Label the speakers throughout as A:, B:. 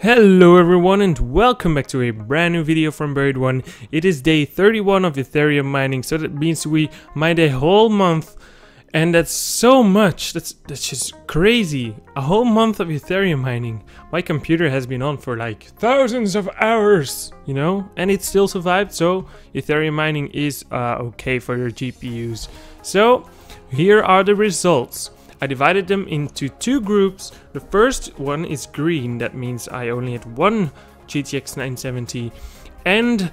A: Hello everyone and welcome back to a brand new video from Buried One. It is day 31 of Ethereum mining, so that means we mined a whole month and that's so much. That's that's just crazy. A whole month of Ethereum mining. My computer has been on for like thousands of hours, you know, and it still survived. So Ethereum mining is uh, okay for your GPUs. So here are the results. I divided them into two groups. The first one is green, that means I only had one GTX 970. And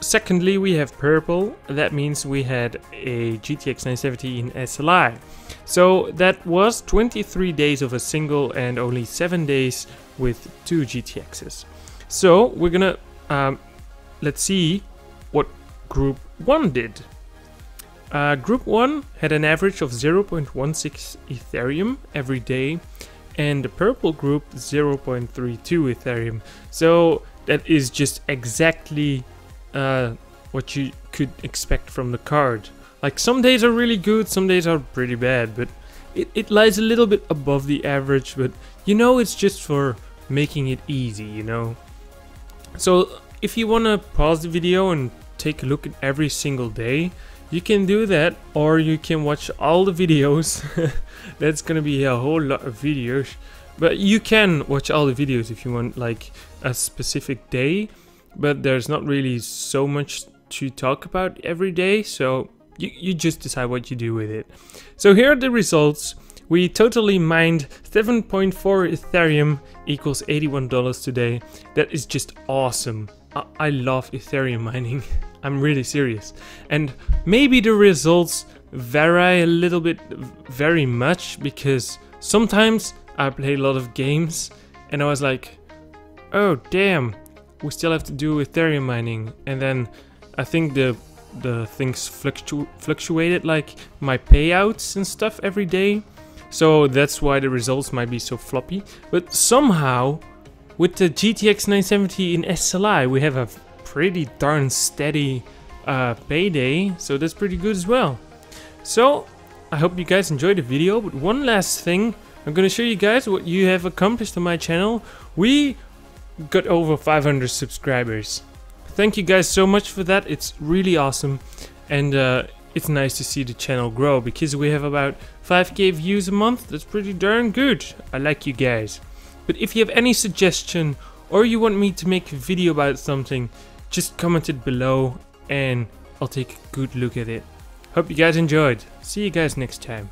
A: secondly, we have purple, that means we had a GTX 970 in SLI. So that was 23 days of a single and only 7 days with two GTXs. So we're gonna, um, let's see what group 1 did. Uh, group 1 had an average of 0.16 Ethereum every day, and the purple group 0.32 Ethereum. So that is just exactly uh, what you could expect from the card. Like some days are really good, some days are pretty bad, but it, it lies a little bit above the average, but you know it's just for making it easy, you know? So if you want to pause the video and take a look at every single day, you can do that or you can watch all the videos. That's gonna be a whole lot of videos. But you can watch all the videos if you want like a specific day. But there's not really so much to talk about every day. So you, you just decide what you do with it. So here are the results. We totally mined 7.4 Ethereum equals $81 today. That is just awesome. I, I love Ethereum mining. I'm really serious. And maybe the results vary a little bit very much because sometimes I play a lot of games and I was like, oh damn, we still have to do Ethereum mining. And then I think the the things fluctu fluctuated like my payouts and stuff every day. So that's why the results might be so floppy. But somehow with the GTX 970 in SLI we have a pretty darn steady uh, payday, so that's pretty good as well. So, I hope you guys enjoyed the video, but one last thing, I'm gonna show you guys what you have accomplished on my channel. We got over 500 subscribers. Thank you guys so much for that, it's really awesome, and uh, it's nice to see the channel grow, because we have about 5k views a month, that's pretty darn good. I like you guys. But if you have any suggestion, or you want me to make a video about something, just comment it below and I'll take a good look at it. Hope you guys enjoyed. See you guys next time.